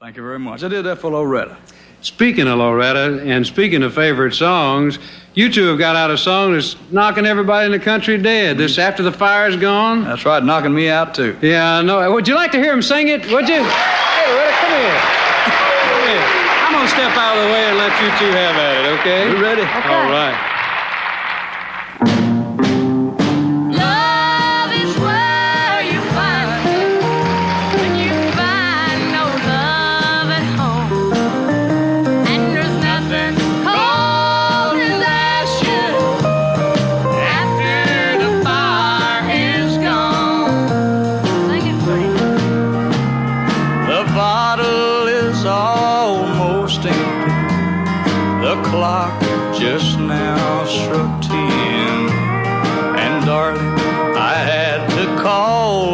Thank you very much. I did that for Loretta. Speaking of Loretta and speaking of favorite songs, you two have got out a song that's knocking everybody in the country dead. This After the Fire's Gone. That's right, knocking me out too. Yeah, I know. Would you like to hear him sing it? Would you? Hey, Loretta, come here. Come here. I'm going to step out of the way and let you two have at it, okay? You ready? Okay. All right. clock just now struck ten. And darling, I had to call